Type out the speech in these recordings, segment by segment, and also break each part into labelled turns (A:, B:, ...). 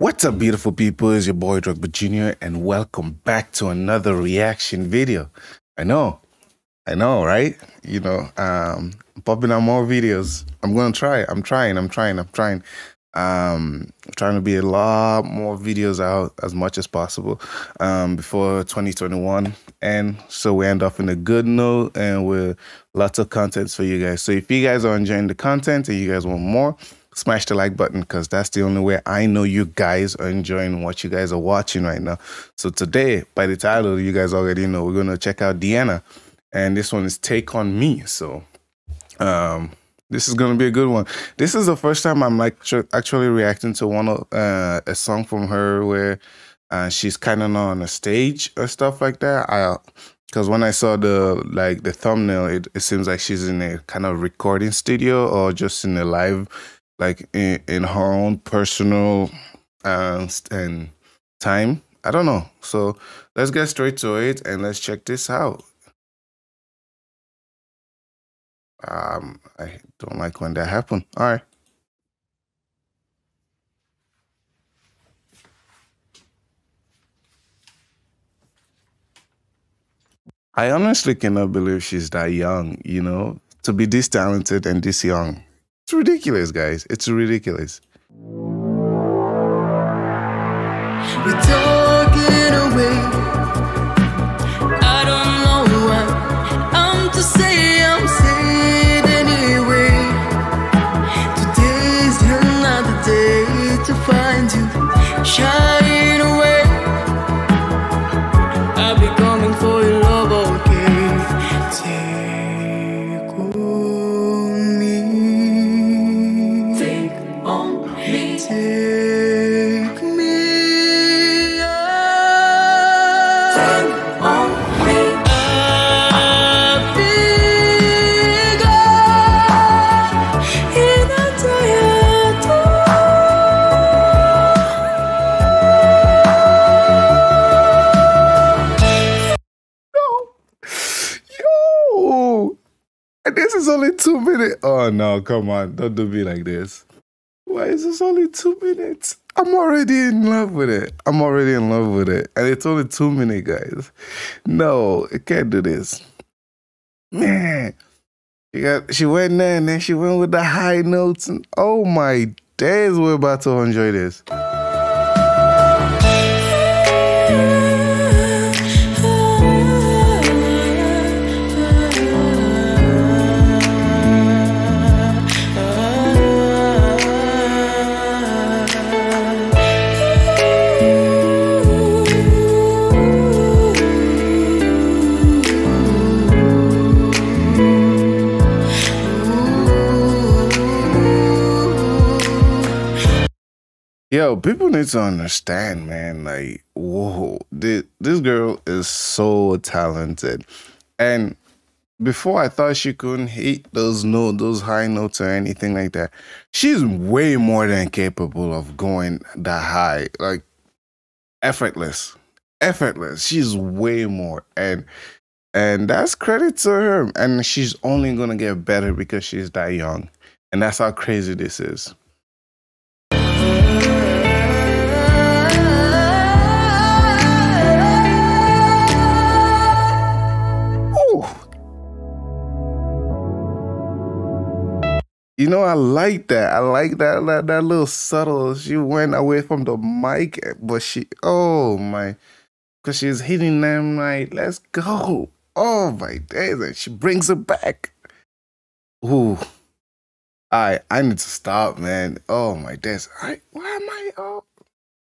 A: What's up, beautiful people? It's your boy Drogba Jr. and welcome back to another reaction video. I know, I know, right? You know, um, popping out more videos. I'm gonna try. I'm trying. I'm trying. I'm trying. Um, trying to be a lot more videos out as much as possible um, before 2021, and so we end off in a good note and with lots of content for you guys. So if you guys are enjoying the content and you guys want more smash the like button because that's the only way I know you guys are enjoying what you guys are watching right now. So today, by the title, you guys already know we're gonna check out Diana, and this one is Take on Me. So, um, this is gonna be a good one. This is the first time I'm like actually reacting to one of uh, a song from her where uh, she's kind of on a stage or stuff like that. I because when I saw the like the thumbnail, it, it seems like she's in a kind of recording studio or just in a live like in, in her own personal uh, and time. I don't know. So let's get straight to it and let's check this out. Um, I don't like when that happened. All right. I honestly cannot believe she's that young, you know, to be this talented and this young. Ridiculous, guys. It's ridiculous. We're talking away. Take me. Take in a Yo! This is only two minutes. Oh no, come on. Don't do me like this. Why is this only two minutes? I'm already in love with it. I'm already in love with it. And it's only two minutes, guys. No, I can't do this. Man. She got she went there and then she went with the high notes and oh my days, we're about to enjoy this. Yo, people need to understand, man. Like, whoa, this, this girl is so talented. And before I thought she couldn't hit those notes, those high notes or anything like that. She's way more than capable of going that high. Like effortless. Effortless. She's way more. And and that's credit to her. And she's only gonna get better because she's that young. And that's how crazy this is. You know, I like that. I like that, that that little subtle. She went away from the mic, but she, oh my, because she's hitting them like, let's go. Oh my days, and she brings it back. Ooh, I I need to stop, man. Oh my days, I why am I? Oh,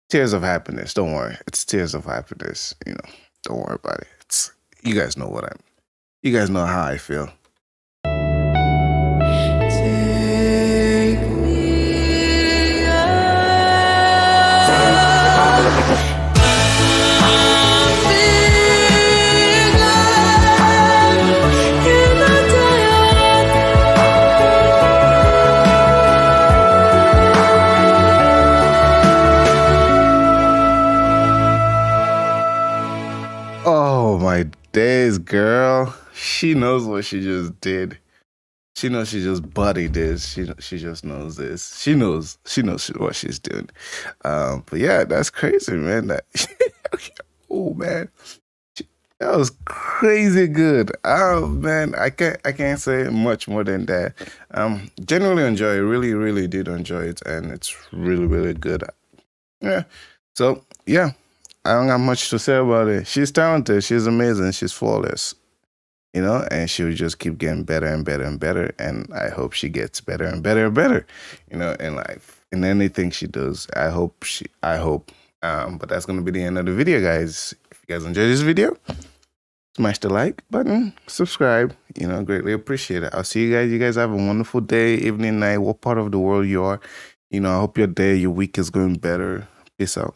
A: tears of happiness. Don't worry, it's tears of happiness. You know, don't worry about it. It's you guys know what I'm. You guys know how I feel. Days, girl. She knows what she just did. she knows she just body this. She she just knows this. She knows she knows what she's doing. Um, but yeah, that's crazy, man. That oh man, that was crazy good. Oh man, I can't I can't say much more than that. Um, genuinely enjoy. Really, really did enjoy it, and it's really, really good. Yeah. So yeah, I don't have much to say about it. She's talented. She's amazing. She's flawless you know, and she'll just keep getting better and better and better. And I hope she gets better and better and better, you know, in life, in anything she does. I hope she, I hope. Um, but that's gonna be the end of the video, guys. If you guys enjoyed this video, smash the like button, subscribe. You know, greatly appreciate it. I'll see you guys. You guys have a wonderful day, evening, night, what part of the world you are. You know, I hope your day, your week is going better. Peace out.